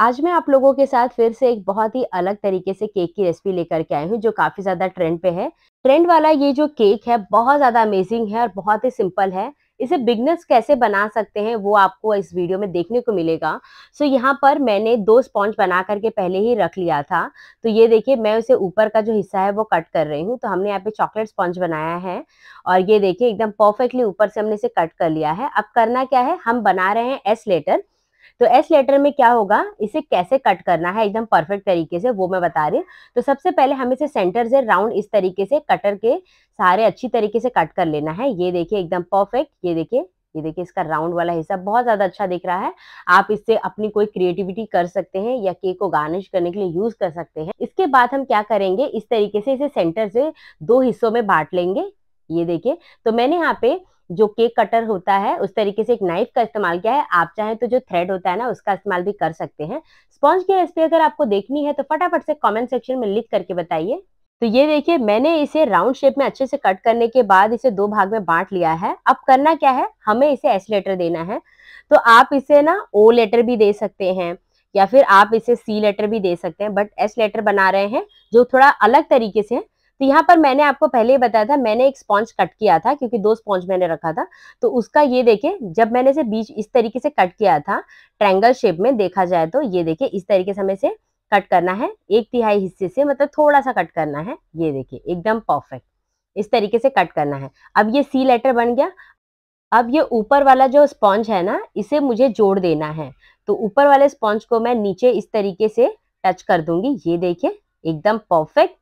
आज मैं आप लोगों के साथ फिर से एक बहुत ही अलग तरीके से केक की रेसिपी लेकर के आई हूँ, जो काफ़ी ज़्यादा ट्रेंड पे है। ट्रेंड वाला ये जो केक है, बहुत ज़्यादा अमेजिंग है और बहुत ही सिंपल है। इसे बिगनर्स कैसे बना सकते हैं, वो आपको इस वीडियो में देखने को मिलेगा। सो यहाँ पर मैंने दो स्पॉन्ज बना करके पहले ही रख लिया था। तो ये देखिए, मैं उसे ऊपर का जो हिस्सा है, वो कट कर रही हूँ। तो हमने यहाँ पे चॉकलेट स्पॉन्ज बनाया है और ये देखिए, एकदम परफेक्टली ऊपर से हमने इसे कट कर लिया है। अब करना क्या है, हम बना रहे हैं एस लेटर तो एस लेटर में क्या होगा? इसे कैसे कट करना है? एकदम परफेक्ट तरीके से, वो मैं बता रही हूँ। तो सबसे पहले हम इसे सेंटर से राउंड इस तरीके से कटर के सारे अच्छी तरीके से कट कर लेना है। ये देखिए, एकदम परफेक्ट ये देखिए ये देखिए, इसका राउंड वाला हिस्सा बहुत ज़्यादा अच्छा दिख रहा है। आप इससे अपनी कोई क्रिएटिविटी कर सकते हैं या केक को गार्निश करने के लिए यूज़ कर सकते हैं। इसके बाद हम क्या करेंगे? इस तरीके से इसे सेंटर से दो हिस्सों में बांट लेंगे। ये देखिए तो मैंने यहाँ पे जो केक कटर होता है, उस तरीके से एक नाइफ का इस्तेमाल किया है। आप चाहें तो जो थ्रेड होता है ना, उसका इस्तेमाल भी कर सकते हैं। स्पॉन्ज की रेसिपी अगर आपको देखनी है तो फटाफट से कमेंट सेक्शन में लिख करके बताइए। तो ये देखिए, मैंने इसे राउंड शेप में अच्छे से कट करने के बाद इसे दो भाग में बांट लिया है। अब करना क्या है? हमें इसे एस लेटर देना है। तो आप इसे ना ओ लेटर भी दे सकते हैं, या फिर आप इसे सी लेटर भी दे सकते हैं। बट एस लेटर बना रहे हैं, जो थोड़ा अलग तरीके से तो यहाँ पर मैंने आपको पहले ही बताया था, मैंने एक स्पॉन्ज कट किया था, क्योंकि दो स्पॉन्ज मैंने रखा था। तो उसका ये देखे जब मैंने इसे बीच, इस तरीके से कट किया था ट्रैंगल शेप में देखा जाए तो ये देखिए, इस तरीके से हमें से कट करना है। एक तिहाई हिस्से से मतलब थोड़ा सा कट करना है। ये देखिए, एकदम परफेक्ट इस तरीके से कट करना है। अब ये सी लेटर बन गया। अब ये ऊपर वाला जो स्पॉन्ज है ना, इसे मुझे जोड़ देना है। तो ऊपर वाले स्पॉन्ज को मैं नीचे इस तरीके से टच कर दूँगी। ये देखिए, एकदम परफेक्ट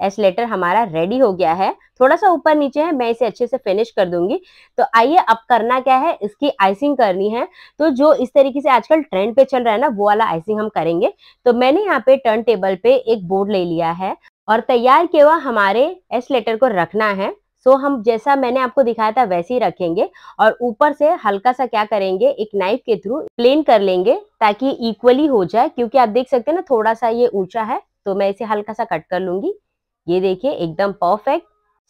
एस लेटर हमारा रेडी हो गया है। थोड़ा सा ऊपर नीचे है, मैं इसे अच्छे से फिनिश कर दूँगी। तो आइए अब करना क्या है, इसकी आइसिंग करनी है। तो जो इस तरीके से आजकल ट्रेंड पे चल रहा है ना, वो वाला आइसिंग हम करेंगे। तो मैंने यहाँ पे टर्न टेबल पे एक बोर्ड ले लिया है और तैयार किया हुआ हमारे एस लेटर को रखना है। सो हम जैसा मैंने आपको दिखाया था, वैसे ही रखेंगे और ऊपर से हल्का सा क्या करेंगे, एक नाइफ के थ्रू प्लेन कर लेंगे ताकि इक्वली हो जाए, क्योंकि आप देख सकते हैं ना थोड़ा सा ये ऊँचा है तो मैं इसे हल्का सा कट कर लूँगी। ये देखिए एकदम परफेक्ट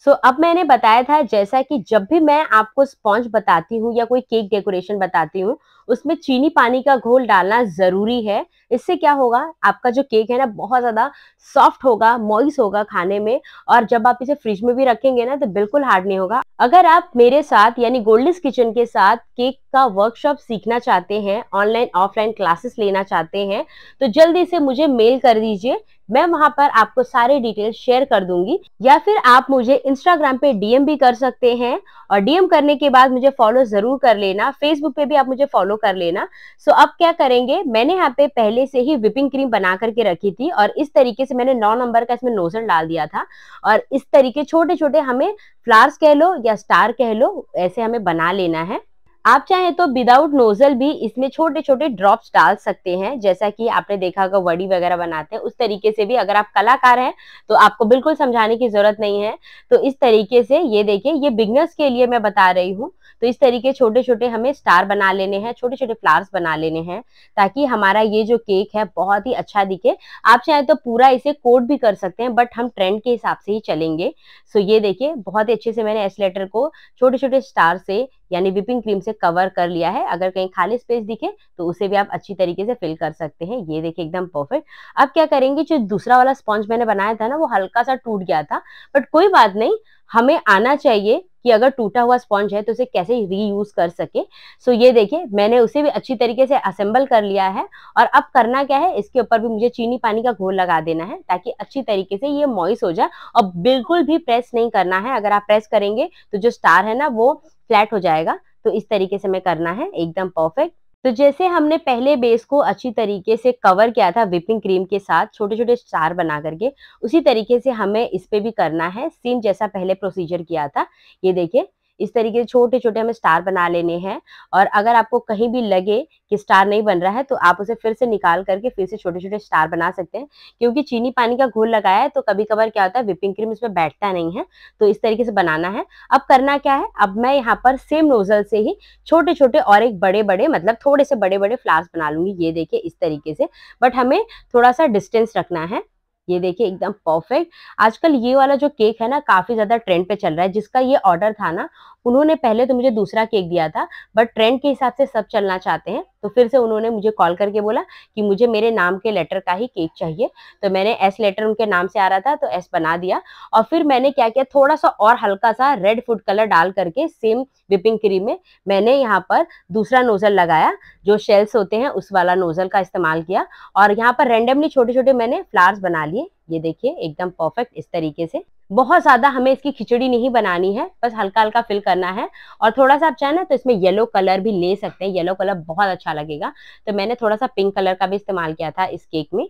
सो so, अब मैंने बताया था जैसा कि जब भी मैं आपको स्पॉन्ज बताती हूँ या कोई केक डेकोरेशन बताती हूँ उसमें चीनी पानी का घोल डालना ज़रूरी है। इससे क्या होगा आपका जो केक है ना बहुत ज़्यादा सॉफ्ट होगा मॉइस होगा खाने में और जब आप इसे फ्रिज में भी रखेंगे ना तो बिल्कुल हार्ड नहीं होगा। अगर आप मेरे साथ यानी गोल्डिस किचन के साथ केक का वर्कशॉप सीखना चाहते हैं ऑनलाइन ऑफलाइन क्लासेस लेना चाहते हैं तो जल्दी से मुझे मेल कर दीजिए। मैं वहाँ पर आपको सारे डिटेल्स शेयर कर दूँगी। या फिर आप मुझे इंस्टाग्राम पे डीएम भी कर सकते हैं और डीएम करने के बाद मुझे फॉलो ज़रूर कर लेना। फेसबुक पे भी आप मुझे फॉलो कर लेना। सो अब क्या करेंगे? मैंने यहाँ पे पहले से ही विपिंग क्रीम बना करके रखी थी और इस तरीके से मैंने नौ नंबर का इसमें नोजल डाल दिया था। और इस तरीके छोटे छोटे हमें फ्लावर्स कह लो या स्टार कह लो, ऐसे हमें बना लेना है। आप चाहें तो विदाउट नोजल भी इसमें छोटे छोटे ड्रॉप्स डाल सकते हैं, जैसा कि आपने देखा होगा वड़ी वगैरह बनाते हैं, उस तरीके से भी अगर आप कलाकार हैं तो आपको बिल्कुल समझाने की ज़रूरत नहीं है। तो इस तरीके से ये देखिए, ये बिगनर्स के लिए मैं बता रही हूँ। तो इस तरीके छोटे छोटे हमें स्टार बना लेने हैं छोटे छोटे फ्लावर्स बना लेने हैं, ताकि हमारा ये जो केक है, बहुत ही अच्छा दिखे। आप चाहे तो पूरा इसे कोट भी कर सकते हैं बट हम ट्रेंड के हिसाब से ही चलेंगे। सो ये देखिए, बहुत ही अच्छे से मैंने एस लेटर को छोटे छोटे स्टार से यानी विपिंग क्रीम से कवर कर लिया है। अगर कहीं खाली स्पेस दिखे तो उसे भी आप अच्छी तरीके से फिल कर सकते हैं। ये देखिए, एकदम परफेक्ट। अब क्या करेंगे, जो दूसरा वाला स्पॉन्ज मैंने बनाया था ना, वो हल्का सा टूट गया था। बट कोई बात नहीं हमें आना चाहिए कि अगर टूटा हुआ स्पॉन्ज है तो उसे कैसे रीयूज कर सके। सो ये देखिए, मैंने उसे भी अच्छी तरीके से असेंबल कर लिया है और अब करना क्या है, इसके ऊपर भी मुझे चीनी पानी का घोल लगा देना है ताकि अच्छी तरीके से ये मॉइस हो जाए और बिल्कुल भी प्रेस नहीं करना है। अगर आप प्रेस करेंगे तो जो स्टार है ना, वो फ्लैट हो जाएगा। तो इस तरीके से मैं करना है, एकदम परफेक्ट तो जैसे हमने पहले बेस को अच्छी तरीके से कवर किया था विपिंग क्रीम के साथ छोटे छोटे स्टार बना करके, उसी तरीके से हमें इस पे भी करना है सेम जैसा पहले प्रोसीजर किया था। ये देखिए इस तरीके से छोटे छोटे हमें स्टार बना लेने हैं और अगर आपको कहीं भी लगे कि स्टार नहीं बन रहा है तो आप उसे फिर से निकाल करके फिर से छोटे छोटे स्टार बना सकते हैं। क्योंकि चीनी पानी का घोल लगाया है तो कभी कभार क्या होता है विपिंग क्रीम इसमें बैठता नहीं है तो इस तरीके से बनाना है। अब करना क्या है, अब मैं यहाँ पर सेम नोजल से ही छोटे छोटे और एक बड़े बड़े मतलब थोड़े से बड़े बड़े फ्लावर्स बना लूँगी, ये देखिए इस तरीके से। बट हमें थोड़ा सा डिस्टेंस रखना है। ये देखिए एकदम परफेक्ट आजकल ये वाला जो केक है ना, काफ़ी ज़्यादा ट्रेंड पे चल रहा है। जिसका ये ऑर्डर था ना, उन्होंने पहले तो मुझे दूसरा केक दिया था बट ट्रेंड के हिसाब से सब चलना चाहते हैं। तो फिर से उन्होंने मुझे कॉल करके बोला कि मुझे मेरे नाम के लेटर का ही केक चाहिए। तो मैंने एस लेटर उनके नाम से आ रहा था तो एस बना दिया। और फिर मैंने क्या किया थोड़ा सा और हल्का सा रेड फ़ूड कलर डाल करके सेम विपिंग क्रीम में मैंने यहाँ पर दूसरा नोजल लगाया, जो शेल्स होते हैं, उस वाला नोजल का इस्तेमाल किया। और यहाँ पर रेंडमली छोटे छोटे मैंने फ्लावर्स बना लिए। ये देखिए, एकदम परफेक्ट इस तरीके से। बहुत ज़्यादा हमें इसकी खिचड़ी नहीं बनानी है, बस हल्का हल्का फिल करना है। और थोड़ा सा आप चाहें ना तो इसमें येलो कलर भी ले सकते हैं। येलो कलर बहुत अच्छा लगेगा। तो मैंने थोड़ा सा पिंक कलर का भी इस्तेमाल किया था इस केक में।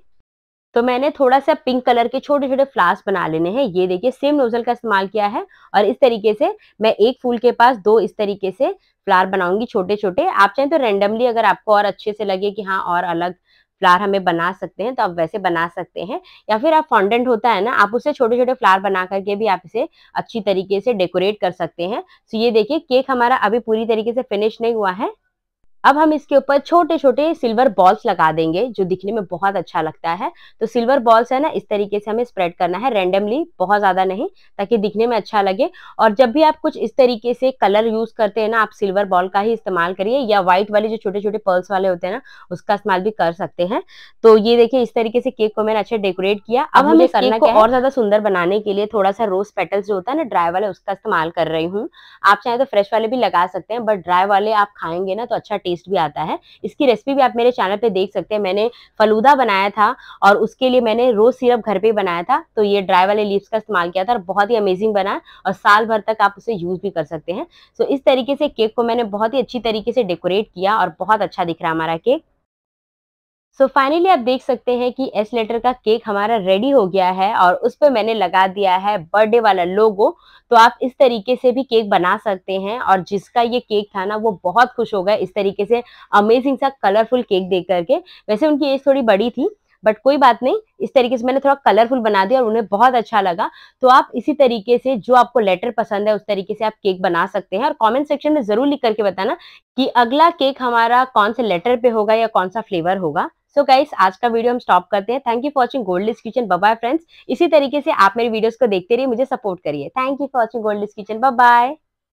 तो मैंने थोड़ा सा पिंक कलर के छोटे छोटे फ्लावर्स बना लेने हैं। ये देखिए सेम नोजल का इस्तेमाल किया है। और इस तरीके से मैं एक फूल के पास दो इस तरीके से फ्लावर बनाऊँगी छोटे छोटे आप चाहें तो रेंडमली अगर आपको और अच्छे से लगे कि हाँ और अलग फ्लावर हमें बना सकते हैं तो आप वैसे बना सकते हैं। या फिर आप फॉन्डेंट होता है ना, आप उसे छोटे छोटे फ्लावर बना करके भी आप इसे अच्छी तरीके से डेकोरेट कर सकते हैं। तो ये देखिए केक हमारा अभी पूरी तरीके से फिनिश नहीं हुआ है। अब हम इसके ऊपर छोटे छोटे सिल्वर बॉल्स लगा देंगे जो दिखने में बहुत अच्छा लगता है। तो सिल्वर बॉल्स है ना इस तरीके से हमें स्प्रेड करना है रेंडमली बहुत ज़्यादा नहीं ताकि दिखने में अच्छा लगे। और जब भी आप कुछ इस तरीके से कलर यूज़ करते हैं ना आप सिल्वर बॉल का ही इस्तेमाल करिए या व्हाइट वाले जो छोटे छोटे पर्ल्स वाले होते हैं ना उसका इस्तेमाल भी कर सकते हैं। तो ये देखिए इस तरीके से केक को मैंने अच्छे डेकोरेट किया। अब हमें करना को और ज़्यादा सुंदर बनाने के लिए थोड़ा सा रोज पेटल्स जो होता है ना ड्राई वाले उसका इस्तेमाल कर रही हूँ। आप चाहे तो फ्रेश वाले भी लगा सकते हैं बट ड्राई वाले आप खाएँगे ना तो अच्छा टेस्ट भी आता है। इसकी रेसिपी भी आप मेरे चैनल पे देख सकते हैं। मैंने फलूदा बनाया था और उसके लिए मैंने रोज सिरप घर पे बनाया था। तो ये ड्राई वाले लीव्स का इस्तेमाल किया था और बहुत ही अमेजिंग बना और साल भर तक आप उसे यूज़ भी कर सकते हैं। सो इस तरीके से केक को मैंने बहुत ही अच्छी तरीके से डेकोरेट किया और बहुत अच्छा दिख रहा हमारा केक सो so फाइनली आप देख सकते हैं कि एस लेटर का केक हमारा रेडी हो गया है और उस पर मैंने लगा दिया है बर्थडे वाला लोगो तो आप इस तरीके से भी केक बना सकते हैं और जिसका ये केक था ना, वो बहुत खुश हो गए इस तरीके से अमेजिंग सा कलरफुल केक देख करके। वैसे उनकी एज थोड़ी बड़ी थी बट कोई बात नहीं, इस तरीके से मैंने थोड़ा कलरफुल बना दिया और उन्हें बहुत अच्छा लगा। तो आप इसी तरीके से जो आपको लेटर पसंद है, उस तरीके से आप केक बना सकते हैं और कमेंट सेक्शन में ज़रूर लिख करके बताना कि अगला केक हमारा कौन से लेटर पे होगा या कौन सा फ्लेवर होगा। सो so गाइस आज का वीडियो हम स्टॉप करते हैं. Thank you for watching gold kitchen bye friends इसी तरीके से आप मेरे वीडियोस को देखते रहिए, मुझे सपोर्ट करिए. Thank you for watching gold kitchen bye